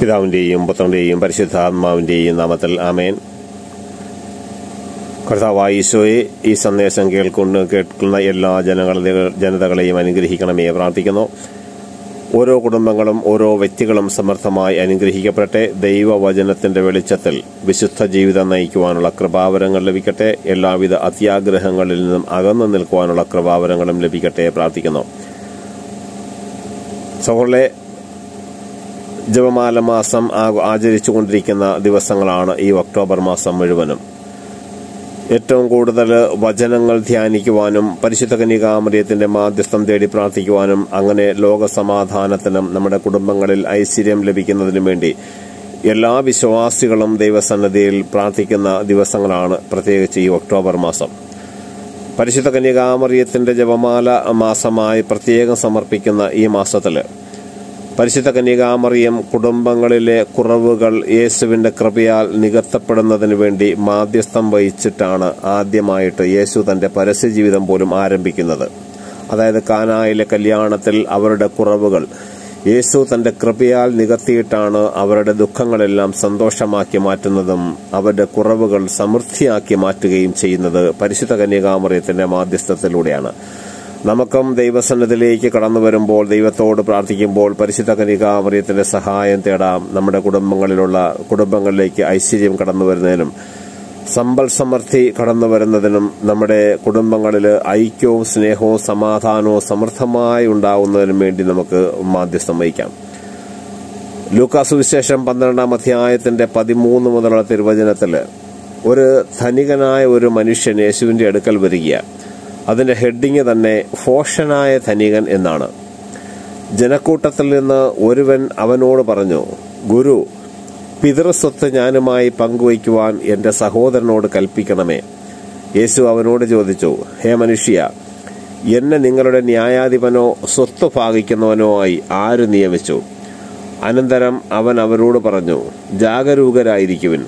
പിതാവിന്റെയും പുത്രന്റെയും പരിശുദ്ധാത്മാവിന്റെയും നാമത്തിൽ ആമേൻ. കർത്താവായ ഈശോയെ ഈ സന്ദേശം കേൾക്കുന്ന കേൾക്കുന്ന എല്ലാ ജനങ്ങളെ ജനതകളെയും അനുഗ്രഹിക്കണമേ പ്രാർത്ഥിക്കുന്നു. ഓരോ കുടുംബങ്ങളും ഓരോ വ്യക്തികളും സമർത്ഥമായി അനുഗ്രഹിക്കപ്പെടട്ടെ. ദൈവവചനത്തിന്റെ വെളിച്ചത്തിൽ വിശുദ്ധ ജീവിതം നയിക്കുവാനുള്ള കൃപാവരങ്ങൾ ലഭിക്കട്ടെ. എല്ലാവിധ അത്യാഗ്രഹങ്ങളിൽ നിന്നും അകന്നു നിൽക്കുവാനുള്ള കൃപാവരങ്ങളും ലഭിക്കട്ടെ പ്രാർത്ഥിക്കുന്നു. സഹോദരങ്ങളെ ജപമാല മാസം ആചരിച്ചു കൊണ്ടിരിക്കുന്ന ദിവസങ്ങളാണ് ഈ ഒക്ടോബർ മാസം മുഴുവനും. ഏറ്റവും കൂടുതൽ വചനങ്ങൾ ധ്യാനിക്കുവാനും പരിശുദ്ധ കന്യകാമറിയത്തിന്റെ മാധ്യസ്ഥം തേടി പ്രാർത്ഥിക്കുവാനും അങ്ങനെ ലോക സമാധാനത്തിനും നമ്മുടെ കുടുംബങ്ങളിൽ ഐശ്വര്യം ലഭിക്കുന്നതിനും വേണ്ടി എല്ലാ വിശ്വാസികളും ദൈവസന്നദ്ധിയിൽ പ്രാർത്ഥിക്കുന്ന ദിവസങ്ങളാണ് പ്രത്യേകിച്ച് ഈ ഒക്ടോബർ മാസം. പരിശുദ്ധ കന്യകാമറിയത്തിന്റെ ജപമാല മാസമായി പ്രത്യേകം സമർപ്പിക്കുന്ന ഈ മാസത്തിൽ പരിശുദ്ധ കന്യകാമറിയം കുടുംബങ്ങളിലെ കുറവുകൾ യേശുവിന്റെ കൃപയാൽ നികത്തപ്പെടുന്നതിന് വേണ്ടി മാധ്യസ്ഥം വഹിച്ചിട്ടാണ് ആദ്യമായിട്ട് യേശു തന്റെ പരസ്യജീവിതം പോലും ആരംഭിക്കുന്നത്. അതായത് കാനായിലെ കല്യാണത്തിൽ അവരുടെ കുറവുകൾ യേശു തന്റെ കൃപയാൽ നികത്തിയിട്ടാണ് അവരുടെ ദുഃഖങ്ങളെല്ലാം സന്തോഷമാക്കി മാറ്റുന്നതും അവരുടെ കുറവുകൾ സമൃദ്ധിയാക്കി മാറ്റുകയും ചെയ്യുന്നത് പരിശുദ്ധ കന്യകാമറിയത്തിന്റെ മാധ്യസ്ഥത്തിലൂടെയാണ്. നമുക്കും ദൈവസന്നദ്ധിയിലേക്ക് കടന്നു വരുമ്പോൾ ദൈവത്തോട് പ്രാർത്ഥിക്കുമ്പോൾ പരിശുദ്ധ കനികാമറിയത്തിന്റെ സഹായം തേടാം. നമ്മുടെ കുടുംബങ്ങളിലുള്ള കുടുംബങ്ങളിലേക്ക് ഐശ്വര്യം കടന്നു വരുന്നതിനും സമ്പൽ സമൃദ്ധി കടന്നു വരുന്നതിനും നമ്മുടെ കുടുംബങ്ങളിൽ ഐക്യവും സ്നേഹവും സമാധാനവും സമൃദ്ധമായി ഉണ്ടാവുന്നതിനും വേണ്ടി നമുക്ക് മാധ്യസ്ഥം വഹിക്കാം. ലൂക്കാസുവിശേഷം പന്ത്രണ്ടാം അധ്യായത്തിന്റെ പതിമൂന്ന് മുതലുള്ള തിരുവചനത്തിൽ ഒരു ധനികനായ ഒരു മനുഷ്യൻ യേശുവിന്റെ അടുക്കൽ വരിക അതിന്റെ ഹെഡിങ് തന്നെ ഫോഷനായ ധനികൻ എന്നാണ്. ജനക്കൂട്ടത്തിൽ നിന്ന് ഒരുവൻ അവനോട് പറഞ്ഞു ഗുരു പിതൃസ്വത്ത് ഞാനുമായി പങ്കുവയ്ക്കുവാൻ എന്റെ സഹോദരനോട് കൽപ്പിക്കണമേ. യേശു അവനോട് ചോദിച്ചു ഹേ മനുഷ്യ എന്നെ നിങ്ങളുടെ ന്യായാധിപനോ സ്വത്ത് ഭാഗിക്കുന്നവനോ ആയി ആര് നിയമിച്ചു? അനന്തരം അവൻ അവരോട് പറഞ്ഞു ജാഗരൂകരായിരിക്കുവിൻ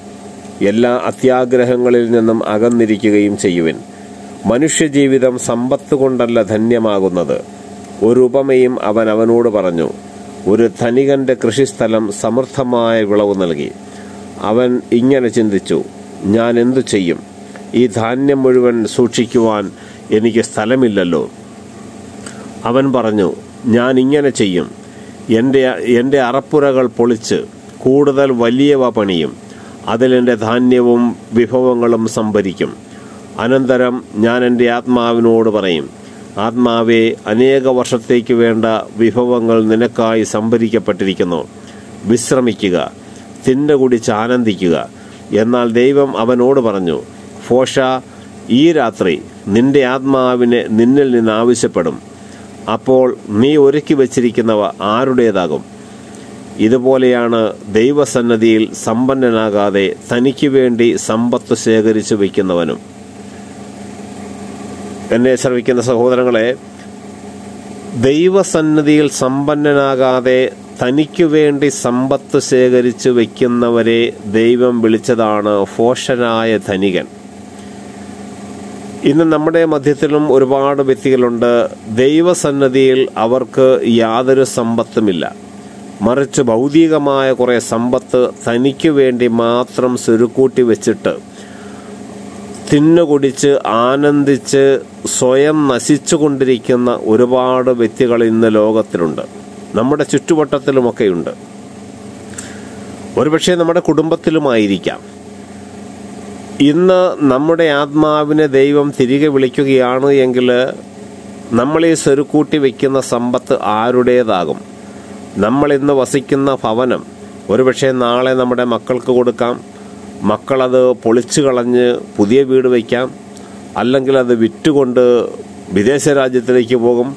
എല്ലാ അത്യാഗ്രഹങ്ങളിൽ നിന്നും അകന്നിരിക്കുകയും ചെയ്യുവിൻ. മനുഷ്യജീവിതം സമ്പത്ത് കൊണ്ടല്ല ധന്യമാകുന്നത്. ഒരു ഉപമയും അവൻ അവനോട് പറഞ്ഞു ഒരു ധനികന്റെ കൃഷിസ്ഥലം സമൃദ്ധമായ വിളവ് നൽകി. അവൻ ഇങ്ങനെ ചിന്തിച്ചു ഞാൻ എന്തു ചെയ്യും? ഈ ധാന്യം മുഴുവൻ സൂക്ഷിക്കുവാൻ എനിക്ക് സ്ഥലമില്ലല്ലോ. അവൻ പറഞ്ഞു ഞാൻ ഇങ്ങനെ ചെയ്യും. എന്റെ എന്റെ അറപ്പുരകൾ പൊളിച്ച് കൂടുതൽ വലിയവ പണിയും. അതിലെന്റെ ധാന്യവും വിഭവങ്ങളും സംഭരിക്കും. അനന്തരം ഞാൻ എന്റെ ആത്മാവിനോട് പറയും ആത്മാവെ അനേക വർഷത്തേക്ക് വേണ്ട വിഭവങ്ങൾ നിനക്കായി സംഭരിക്കപ്പെട്ടിരിക്കുന്നു. വിശ്രമിക്കുക തിന്റെ കുടിച്ച് ആനന്ദിക്കുക. എന്നാൽ ദൈവം അവനോട് പറഞ്ഞു ഫോഷ ഈ രാത്രി നിന്റെ ആത്മാവിനെ നിന്നിൽ നിന്ന് ആവശ്യപ്പെടും. അപ്പോൾ നീ ഒരുക്കി വച്ചിരിക്കുന്നവ ആരുടേതാകും? ഇതുപോലെയാണ് ദൈവസന്നദ്ധിയിൽ സമ്പന്നനാകാതെ തനിക്ക് വേണ്ടി സമ്പത്ത് ശേഖരിച്ചു വയ്ക്കുന്നവനും. എന്നെ ശ്രമിക്കുന്ന സഹോദരങ്ങളെ ദൈവസന്നിധിയിൽ സമ്പന്നനാകാതെ തനിക്കു വേണ്ടി സമ്പത്ത് ശേഖരിച്ചു വയ്ക്കുന്നവരെ ദൈവം വിളിച്ചതാണ് ഫോഷനായ ധനികൻ. ഇന്ന് നമ്മുടെ മധ്യത്തിലും ഒരുപാട് വ്യക്തികളുണ്ട്. ദൈവസന്നിധിയിൽ അവർക്ക് യാതൊരു സമ്പത്തുമില്ല. മറിച്ച് ഭൗതികമായ കുറേ സമ്പത്ത് തനിക്ക് വേണ്ടി മാത്രം സ്വരുക്കൂട്ടി വെച്ചിട്ട് തിന്നുകുടിച്ച് ആനന്ദിച്ച് സ്വയം നശിച്ചുകൊണ്ടിരിക്കുന്ന ഒരുപാട് വ്യക്തികൾ ഇന്ന് ലോകത്തിലുണ്ട്. നമ്മുടെ ചുറ്റുവട്ടത്തിലുമൊക്കെയുണ്ട്. ഒരുപക്ഷെ നമ്മുടെ കുടുംബത്തിലുമായിരിക്കാം. ഇന്ന് നമ്മുടെ ആത്മാവിനെ ദൈവം തിരികെ വിളിക്കുകയാണ് എങ്കിൽ നമ്മൾ ഈ സ്വരുക്കൂട്ടി വയ്ക്കുന്ന സമ്പത്ത് ആരുടേതാകും? നമ്മൾ ഇന്ന് വസിക്കുന്ന ഭവനം ഒരുപക്ഷെ നാളെ നമ്മുടെ മക്കൾക്ക് കൊടുക്കാം മക്കളത് പൊളിച്ചു കളഞ്ഞ് പുതിയ വീട് വയ്ക്കാം. അല്ലെങ്കിൽ അത് വിറ്റുകൊണ്ട് വിദേശ രാജ്യത്തിലേക്ക് പോകും.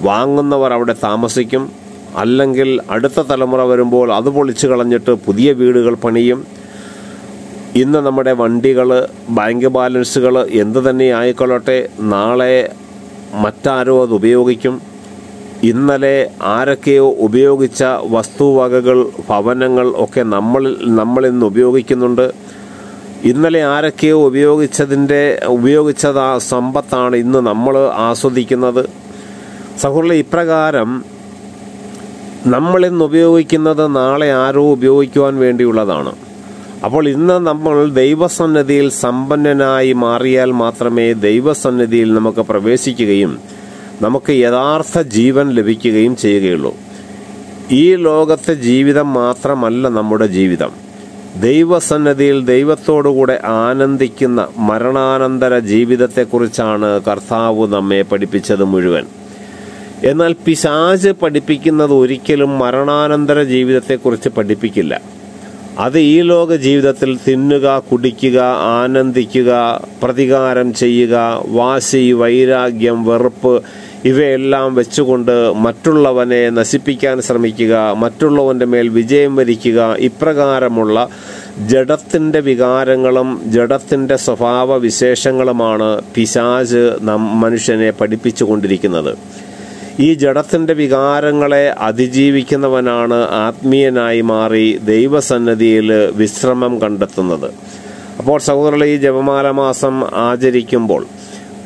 വാങ്ങുന്നവർ അവിടെ താമസിക്കും. അല്ലെങ്കിൽ അടുത്ത തലമുറ വരുമ്പോൾ അത് പൊളിച്ചു കളഞ്ഞിട്ട് പുതിയ വീടുകൾ പണിയും. ഇന്ന് നമ്മുടെ വണ്ടികൾ ബാങ്ക് ബാലൻസുകൾ എന്ത് തന്നെ ആയിക്കൊള്ളട്ടെ നാളെ മറ്റാരോ അത് ഉപയോഗിക്കും. ഇന്നലെ ആരൊക്കെയോ ഉപയോഗിച്ച വസ്തുവകകൾ ഭവനങ്ങൾ ഒക്കെ നമ്മൾ ഇന്ന് ഉപയോഗിക്കുന്നുണ്ട്. ഇന്നലെ ആരൊക്കെയോ ഉപയോഗിച്ചതിന്റെ ഉപയോഗിച്ചത് ആ സമ്പത്താണ് ഇന്ന് നമ്മൾ ആസ്വദിക്കുന്നത്. സഹോദരൻ ഇപ്രകാരം നമ്മളിന്ന് ഉപയോഗിക്കുന്നത് നാളെ ആരോ ഉപയോഗിക്കുവാൻ വേണ്ടിയുള്ളതാണ്. അപ്പോൾ ഇന്ന് നമ്മൾ ദൈവസന്നിധിയിൽ സമ്പന്നനായി മാറിയാൽ മാത്രമേ ദൈവസന്നിധിയിൽ നമുക്ക് പ്രവേശിക്കുകയും നമുക്ക് യഥാർത്ഥ ജീവൻ ലഭിക്കുകയും ചെയ്യുകയുള്ളൂ. ഈ ലോകത്തെ ജീവിതം മാത്രമല്ല നമ്മുടെ ജീവിതം. ദൈവസന്നദ്ധിയിൽ ദൈവത്തോടുകൂടെ ആനന്ദിക്കുന്ന മരണാനന്തര ജീവിതത്തെക്കുറിച്ചാണ് കർത്താവ് നമ്മെ പഠിപ്പിച്ചത് മുഴുവൻ. എന്നാൽ പിശാജ് പഠിപ്പിക്കുന്നത് ഒരിക്കലും മരണാനന്തര ജീവിതത്തെക്കുറിച്ച് പഠിപ്പിക്കില്ല. അത് ഈ ലോക ജീവിതത്തിൽ തിന്നുക കുടിക്കുക ആനന്ദിക്കുക പ്രതികാരം ചെയ്യുക വാശി വൈരാഗ്യം വെറുപ്പ് ഇവയെല്ലാം വെച്ചുകൊണ്ട് മറ്റുള്ളവനെ നശിപ്പിക്കാൻ ശ്രമിക്കുക മറ്റുള്ളവന്റെ മേൽ വിജയം വരിക്കുക ഇപ്രകാരമുള്ള ജഡത്തിന്റെ വികാരങ്ങളും ജഡത്തിന്റെ സ്വഭാവ വിശേഷങ്ങളുമാണ് പിശാജ് നം മനുഷ്യനെ പഠിപ്പിച്ചു കൊണ്ടിരിക്കുന്നത് ഈ ജഡത്തിന്റെ വികാരങ്ങളെ അതിജീവിക്കുന്നവനാണ് ആത്മീയനായി മാറി ദൈവസന്നദ്ധിയിൽ വിശ്രമം കണ്ടെത്തുന്നത്. അപ്പോൾ സഹോദരങ്ങളെ ഈ ജപമാല മാസം ആചരിക്കുമ്പോൾ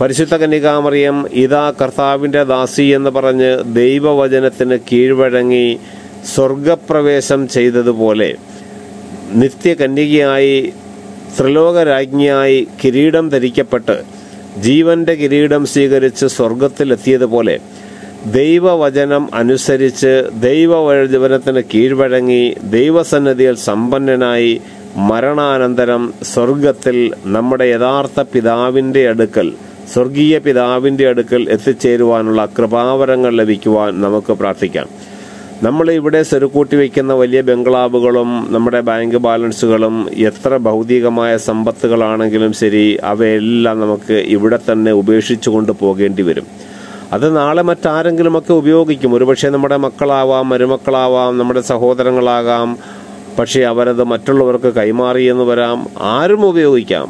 പരിശുദ്ധ കന്യകാമറിയം ഇതാ കർത്താവിന്റെ ദാസി എന്ന് പറഞ്ഞ് ദൈവവചനത്തിന് കീഴ്വഴങ്ങി സ്വർഗപ്രവേശം ചെയ്തതുപോലെ നിത്യകന്യകയായി ത്രിലോകരാജ്ഞിയായി കിരീടം ധരിക്കപ്പെട്ട് ജീവന്റെ കിരീടം സ്വീകരിച്ച് സ്വർഗത്തിലെത്തിയതുപോലെ ദൈവവചനം അനുസരിച്ച് ദൈവവചനത്തിന് കീഴ്വഴങ്ങി ദൈവസന്നിധിയിൽ സമ്പന്നനായി മരണാനന്തരം സ്വർഗത്തിൽ നമ്മുടെ യഥാർത്ഥ പിതാവിന്റെ അടുക്കൽ സ്വർഗീയ പിതാവിന്റെ അടുക്കൽ എത്തിച്ചേരുവാനുള്ള കൃപാവരങ്ങൾ ലഭിക്കുവാൻ നമുക്ക് പ്രാർത്ഥിക്കാം. നമ്മൾ ഇവിടെ സ്വരുക്കൂട്ടി വയ്ക്കുന്ന വലിയ ബംഗ്ലാവുകളും നമ്മുടെ ബാങ്ക് ബാലൻസുകളും എത്ര ഭൗതികമായ സമ്പത്തുകളാണെങ്കിലും ശരി അവയെല്ലാം നമുക്ക് ഇവിടെ തന്നെ ഉപേക്ഷിച്ചു കൊണ്ട് പോകേണ്ടി വരും. അത് നാളെ മറ്റാരെങ്കിലുമൊക്കെ ഉപയോഗിക്കും. ഒരുപക്ഷെ നമ്മുടെ മക്കളാവാം മരുമക്കളാവാം നമ്മുടെ സഹോദരങ്ങളാകാം പക്ഷേ അവരത് മറ്റുള്ളവർക്ക് കൈമാറിയെന്ന് വരാം. ആരും ഉപയോഗിക്കാം.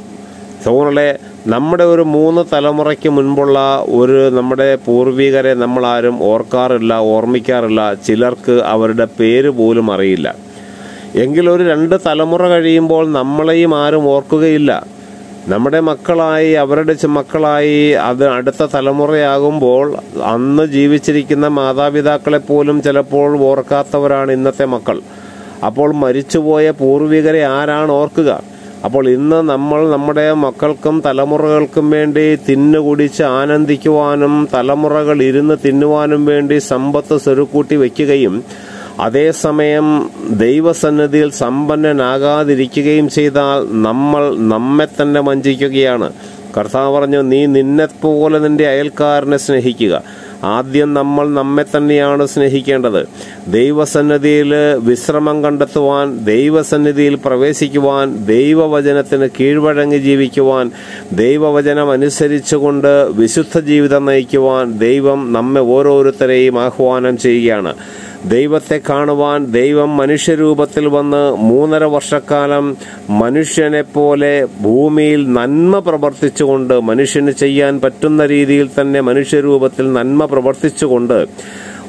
സഹോദരങ്ങളെ നമ്മുടെ ഒരു മൂന്ന് തലമുറയ്ക്ക് മുൻപുള്ള ഒരു നമ്മുടെ പൂർവികരെ നമ്മളാരും ഓർക്കാറില്ല ഓർമ്മിക്കാറില്ല. ചിലർക്ക് അവരുടെ പേര് പോലും അറിയില്ല. എങ്കിലൊരു രണ്ട് തലമുറ കഴിയുമ്പോൾ നമ്മളെയും ആരും ഓർക്കുകയില്ല. നമ്മുടെ മക്കളായി അവരുടെ മക്കളായി അത് അടുത്ത തലമുറയാകുമ്പോൾ അന്ന് ജീവിച്ചിരിക്കുന്ന മാതാപിതാക്കളെ പോലും ചിലപ്പോൾ ഓർക്കാത്തവരാണ് ഇന്നത്തെ മക്കൾ. അപ്പോൾ മരിച്ചുപോയ പൂർവികരെ ആരാണ് ഓർക്കുക? അപ്പോൾ ഇന്ന് നമ്മൾ നമ്മുടെ മക്കൾക്കും തലമുറകൾക്കും വേണ്ടി തിന്നു കുടിച്ച് ആനന്ദിക്കുവാനും തലമുറകൾ ഇരുന്ന് തിന്നുവാനും വേണ്ടി സമ്പത്ത് സ്വരുക്കൂട്ടി വയ്ക്കുകയും അതേസമയം ദൈവസന്നിധിയിൽ സമ്പന്നനാകാതിരിക്കുകയും ചെയ്താൽ നമ്മൾ നമ്മെ തന്നെ വഞ്ചിക്കുകയാണ്. കർത്താവ് പറഞ്ഞു നീ നിന്നെ പോലെ നിന്റെ അയൽക്കാരനെ സ്നേഹിക്കുക. ആദ്യം നമ്മൾ നമ്മെ തന്നെയാണ് സ്നേഹിക്കേണ്ടത്. ദൈവസന്നിധിയിൽ വിശ്രമം കണ്ടെത്തുവാൻ ദൈവസന്നിധിയിൽ പ്രവേശിക്കുവാൻ ദൈവവചനത്തിന് കീഴ്വഴങ്ങി ജീവിക്കുവാൻ ദൈവവചനം അനുസരിച്ചുകൊണ്ട് വിശുദ്ധ ജീവിതം നയിക്കുവാൻ ദൈവം നമ്മെ ഓരോരുത്തരെയും ആഹ്വാനം ചെയ്യുകയാണ്. ദൈവത്തെ കാണുവാൻ ദൈവം മനുഷ്യരൂപത്തിൽ വന്ന് മൂന്നര വർഷക്കാലം മനുഷ്യനെ പോലെ ഭൂമിയിൽ നന്മ പ്രവർത്തിച്ചുകൊണ്ട് മനുഷ്യന് ചെയ്യാൻ പറ്റുന്ന രീതിയിൽ തന്നെ മനുഷ്യരൂപത്തിൽ നന്മ പ്രവർത്തിച്ചുകൊണ്ട്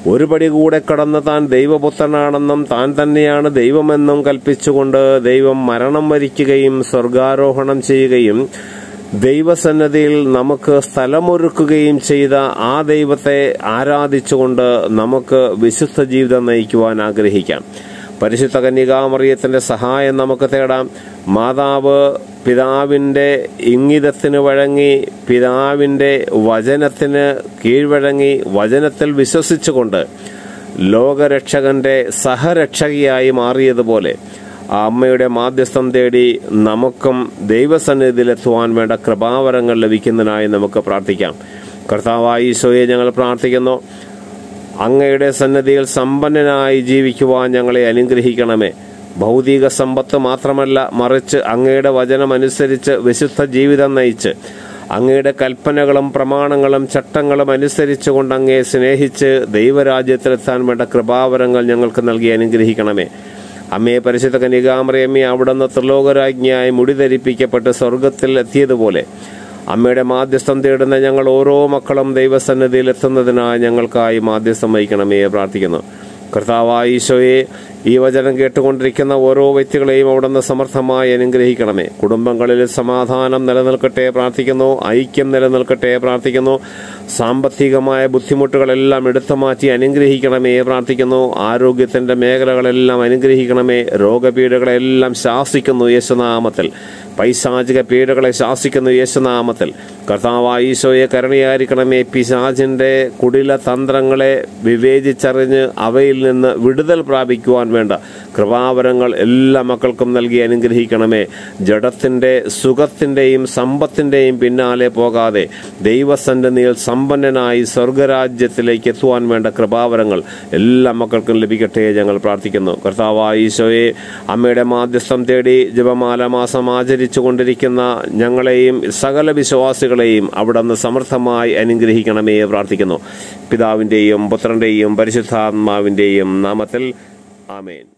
ഒരു പടി കൂടെ കടന്ന് താൻ ദൈവപുത്രനാണെന്നും താൻ തന്നെയാണ് ദൈവമെന്നും കൽപ്പിച്ചുകൊണ്ട് ദൈവം മരണം വരിക്കുകയും സ്വർഗാരോഹണം ചെയ്യുകയും ദൈവസന്നദ്ധിയിൽ നമുക്ക് സ്ഥലമൊരുക്കുകയും ചെയ്ത ആ ദൈവത്തെ ആരാധിച്ചുകൊണ്ട് നമുക്ക് വിശുദ്ധ ജീവിതം നയിക്കുവാൻ ആഗ്രഹിക്കാം. പരിശുദ്ധ കന്യകാമറിയത്തിന്റെ സഹായം നമുക്ക് തേടാം. മാതാവ് പിതാവിന്റെ ഇംഗിതത്തിന് വഴങ്ങി പിതാവിന്റെ വചനത്തിന് കീഴ്വഴങ്ങി വചനത്തിൽ വിശ്വസിച്ചുകൊണ്ട് ലോകരക്ഷകന്റെ സഹരക്ഷകയായി മാറിയതുപോലെ ആ അമ്മയുടെ മാധ്യസ്ഥം തേടി നമുക്കും ദൈവസന്നിധിയിലെത്തുവാൻ വേണ്ട കൃപാവരങ്ങൾ ലഭിക്കുന്നതിനായി നമുക്ക് പ്രാർത്ഥിക്കാം. കർത്താവായി ഈശോയെ ഞങ്ങൾ പ്രാർത്ഥിക്കുന്നു. അങ്ങയുടെ സന്നദ്ധിയിൽ സമ്പന്നനായി ജീവിക്കുവാൻ ഞങ്ങളെ അനുഗ്രഹിക്കണമേ. ഭൗതിക സമ്പത്ത് മാത്രമല്ല മറിച്ച് അങ്ങയുടെ വചനമനുസരിച്ച് വിശുദ്ധ ജീവിതം നയിച്ച് അങ്ങയുടെ കൽപ്പനകളും പ്രമാണങ്ങളും ചട്ടങ്ങളും അനുസരിച്ച് കൊണ്ട് അങ്ങയെ സ്നേഹിച്ച് ദൈവരാജ്യത്തിലെത്താൻ വേണ്ട കൃപാവരങ്ങൾ ഞങ്ങൾക്ക് നൽകി അനുഗ്രഹിക്കണമേ. അമ്മയെ പരിശുദ്ധ കനികാമറിയമ്മ അവിടുന്ന് ത്രിലോകരാജ്ഞിയായി മുടി ധരിപ്പിക്കപ്പെട്ട് സ്വർഗത്തിൽ എത്തിയതുപോലെ അമ്മയുടെ മാധ്യസ്ഥം തേടുന്ന ഞങ്ങൾ ഓരോ മക്കളും ദൈവസന്നിധിയിൽ എത്തുന്നതിനായി ഞങ്ങൾക്കായി മാധ്യസ്ഥം വഹിക്കണമേ പ്രാർത്ഥിക്കുന്നു. കർത്താവായ ഈശോയെ ഈ വചനം കേട്ടുകൊണ്ടിരിക്കുന്ന ഓരോ വ്യക്തികളെയും അവിടുന്ന് സമർത്ഥമായി അനുഗ്രഹിക്കണമേ. കുടുംബങ്ങളിൽ സമാധാനം നിലനിൽക്കട്ടെ പ്രാർത്ഥിക്കുന്നു ഐക്യം നിലനിൽക്കട്ടെ പ്രാർത്ഥിക്കുന്നു. സാമ്പത്തികമായ ബുദ്ധിമുട്ടുകളെല്ലാം എടുത്തു മാറ്റി അനുഗ്രഹിക്കണമേ പ്രാർത്ഥിക്കുന്നു. ആരോഗ്യത്തിന്റെ മേഖലകളെല്ലാം അനുഗ്രഹിക്കണമേ. രോഗപീഠകളെല്ലാം ശാസിക്കുന്നു യേശുനാമത്തിൽ. പൈശാചിക പീഡകളെ ശാസിക്കുന്നു യേശുനാമത്തിൽ. കർത്താവായ ഈശോയെ കരുണയായിരിക്കണമേ. പിശാചിന്റെ കുടില തന്ത്രങ്ങളെ വിവേചിച്ചറിഞ്ഞ് അവയിൽ നിന്ന് വിടുതൽ പ്രാപിക്കുവാൻ വേണ്ട. കൃപാവരങ്ങൾ എല്ലാ മക്കൾക്കും നൽകി അനുഗ്രഹിക്കണമേ. ജഡത്തിന്റെ സുഖത്തിന്റെയും സമ്പത്തിന്റെയും പിന്നാലെ പോകാതെ ദൈവസന്നിധിയിൽ സമ്പന്നനായി സ്വർഗരാജ്യത്തിലേക്ക് എത്തുവാൻ വേണ്ട കൃപാവരങ്ങൾ എല്ലാ മക്കൾക്കും ലഭിക്കട്ടെ ഞങ്ങൾ പ്രാർത്ഥിക്കുന്നു. കർത്താവായ ഈശോയെ അമ്മയുടെ മാധ്യസ്ഥം തേടി ജപമാല മാസം ആചരിച്ചു കൊണ്ടിരിക്കുന്ന ഞങ്ങളെയും സകല വിശ്വാസികളെയും അവിടെ നിന്ന് സമർത്ഥമായി അനുഗ്രഹിക്കണമേ പ്രാർത്ഥിക്കുന്നു. പിതാവിന്റെയും പുത്രന്റെയും പരിശുദ്ധാത്മാവിന്റെയും നാമത്തിൽ ആമേൻ